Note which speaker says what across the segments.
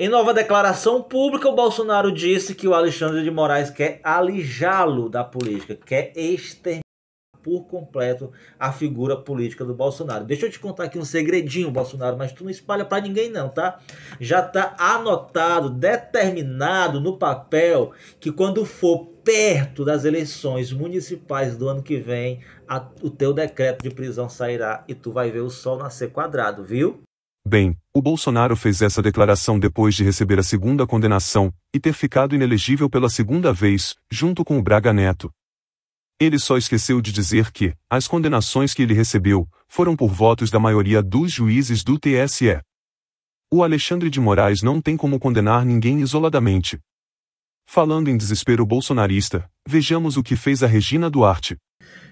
Speaker 1: Em nova declaração pública, o Bolsonaro disse que o Alexandre de Moraes quer alijá-lo da política, quer exterminar por completo a figura política do Bolsonaro. Deixa eu te contar aqui um segredinho, Bolsonaro, mas tu não espalha para ninguém não, tá? Já tá anotado, determinado no papel que quando for perto das eleições municipais do ano que vem, a, o teu decreto de prisão sairá e tu vai ver o sol nascer quadrado, viu?
Speaker 2: Bem, o Bolsonaro fez essa declaração depois de receber a segunda condenação e ter ficado inelegível pela segunda vez, junto com o Braga Neto. Ele só esqueceu de dizer que as condenações que ele recebeu foram por votos da maioria dos juízes do TSE. O Alexandre de Moraes não tem como condenar ninguém isoladamente. Falando em desespero bolsonarista, vejamos o que fez a Regina Duarte.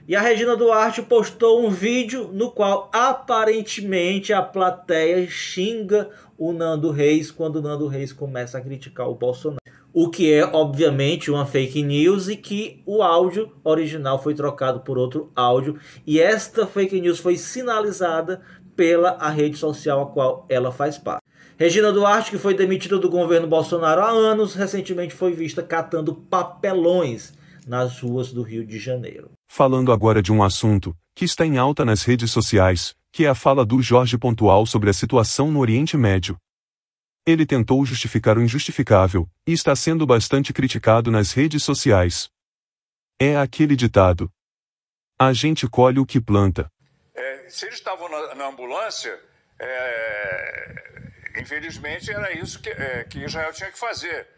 Speaker 1: E a Regina Duarte postou um vídeo no qual aparentemente a plateia xinga o Nando Reis quando o Nando Reis começa a criticar o Bolsonaro. O que é, obviamente, uma fake news e que o áudio original foi trocado por outro áudio. E esta fake news foi sinalizada pela a rede social a qual ela faz parte. Regina Duarte, que foi demitida do governo Bolsonaro há anos, recentemente foi vista catando papelões nas ruas do Rio de Janeiro.
Speaker 2: Falando agora de um assunto que está em alta nas redes sociais, que é a fala do Jorge Pontual sobre a situação no Oriente Médio. Ele tentou justificar o injustificável e está sendo bastante criticado nas redes sociais. É aquele ditado: A gente colhe o que planta.
Speaker 3: É, se eles estavam na, na ambulância, é, infelizmente era isso que, é, que Israel tinha que fazer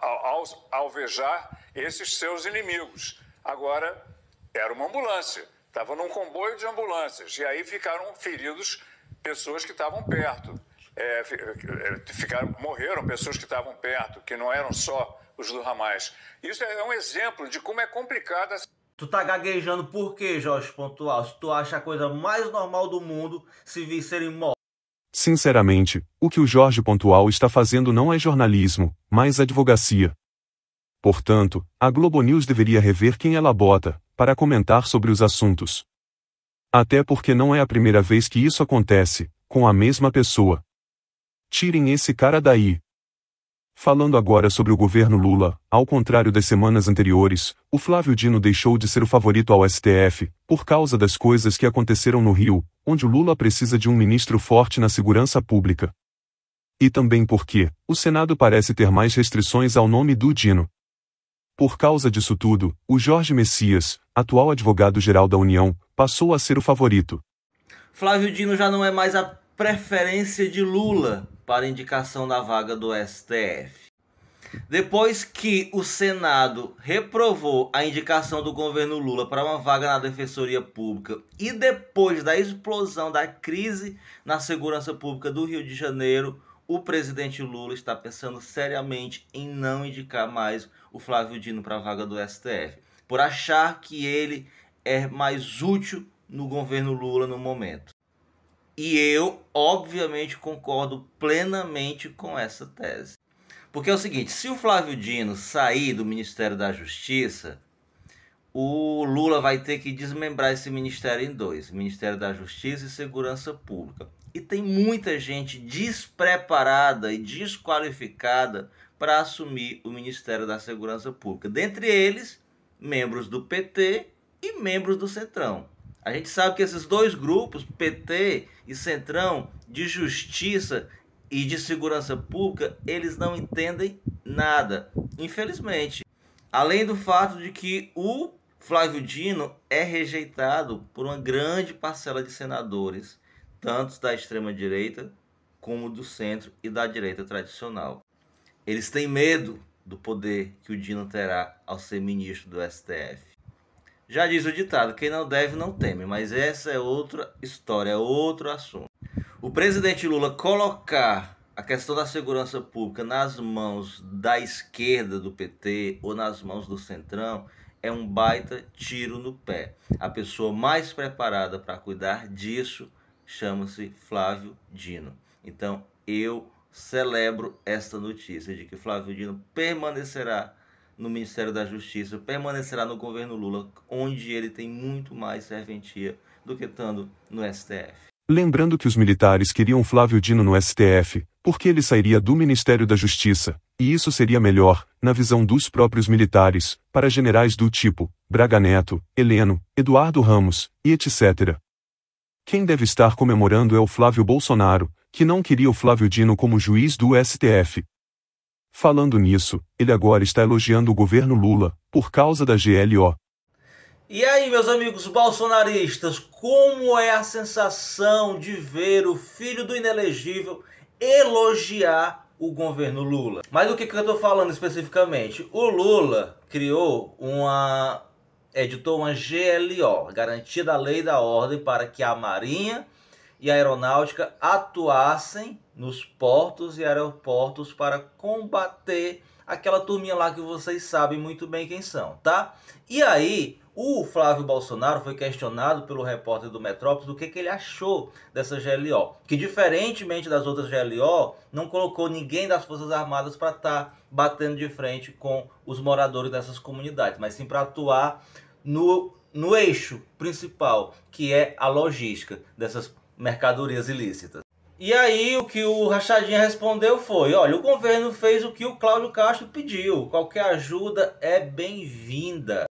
Speaker 3: ao, alvejar esses seus inimigos. Agora, era uma ambulância, estava num comboio de ambulâncias, e aí ficaram feridos pessoas que estavam perto. É, é, ficaram, morreram pessoas que estavam perto, que não eram só os do Hamas. Isso é um exemplo de como é complicada.
Speaker 1: Tu tá gaguejando por quê, Jorge Pontual? Se tu acha a coisa mais normal do mundo civis serem mortos.
Speaker 2: Sinceramente, o que o Jorge Pontual está fazendo não é jornalismo, mas advocacia. Portanto, a Globo News deveria rever quem ela bota, para comentar sobre os assuntos. Até porque não é a primeira vez que isso acontece, com a mesma pessoa. Tirem esse cara daí. Falando agora sobre o governo Lula, ao contrário das semanas anteriores, o Flávio Dino deixou de ser o favorito ao STF, por causa das coisas que aconteceram no Rio, onde o Lula precisa de um ministro forte na segurança pública. E também porque o Senado parece ter mais restrições ao nome do Dino. Por causa disso tudo, o Jorge Messias, atual advogado-geral da União, passou a ser o favorito.
Speaker 1: Flávio Dino já não é mais a preferência de Lula para indicação da vaga do STF. Depois que o Senado reprovou a indicação do governo Lula para uma vaga na Defensoria Pública e depois da explosão da crise na segurança pública do Rio de Janeiro, o presidente Lula está pensando seriamente em não indicar mais o Flávio Dino para a vaga do STF, por achar que ele é mais útil no governo Lula no momento. E eu, obviamente, concordo plenamente com essa tese. Porque é o seguinte: se o Flávio Dino sair do Ministério da Justiça, o Lula vai ter que desmembrar esse ministério em dois: Ministério da Justiça e Segurança Pública. E tem muita gente despreparada e desqualificada para assumir o Ministério da Segurança Pública. Dentre eles, membros do PT e membros do Centrão. A gente sabe que esses dois grupos, PT e Centrão, de justiça e de segurança pública, eles não entendem nada, infelizmente. Além do fato de que o Flávio Dino é rejeitado por uma grande parcela de senadores, tanto da extrema direita como do centro e da direita tradicional. Eles têm medo do poder que o Dino terá ao ser ministro do STF. Já diz o ditado: quem não deve não teme, mas essa é outra história, é outro assunto. O presidente Lula colocar a questão da segurança pública nas mãos da esquerda do PT ou nas mãos do Centrão é um baita tiro no pé. A pessoa mais preparada para cuidar disso chama-se Flávio Dino. Então eu celebro esta notícia de que Flávio Dino permanecerá no Ministério da Justiça, permanecerá no governo Lula, onde ele tem muito mais serventia do que estando no STF.
Speaker 2: Lembrando que os militares queriam Flávio Dino no STF, porque ele sairia do Ministério da Justiça, e isso seria melhor, na visão dos próprios militares, para generais do tipo Braga Neto, Heleno, Eduardo Ramos, e etc. Quem deve estar comemorando é o Flávio Bolsonaro, que não queria o Flávio Dino como juiz do STF. Falando nisso, ele agora está elogiando o governo Lula, por causa da GLO.
Speaker 1: E aí, meus amigos bolsonaristas, como é a sensação de ver o filho do inelegível elogiar o governo Lula? Mas do que, que eu estou falando especificamente? O Lula criou uma. editou uma GLO, Garantia da Lei e da Ordem, para que a Marinha e Aeronáutica atuassem nos portos e aeroportos para combater aquela turminha lá que vocês sabem muito bem quem são, tá? E aí, o Flávio Bolsonaro foi questionado pelo repórter do Metrópolis do que, que ele achou dessa GLO, que diferentemente das outras GLO, não colocou ninguém das Forças Armadas para estar tá batendo de frente com os moradores dessas comunidades, mas sim para atuar no, no eixo principal, que é a logística dessas mercadorias ilícitas. E aí o que o Rachadinha respondeu foi: olha, o governo fez o que o Cláudio Castro pediu. Qualquer ajuda é bem-vinda.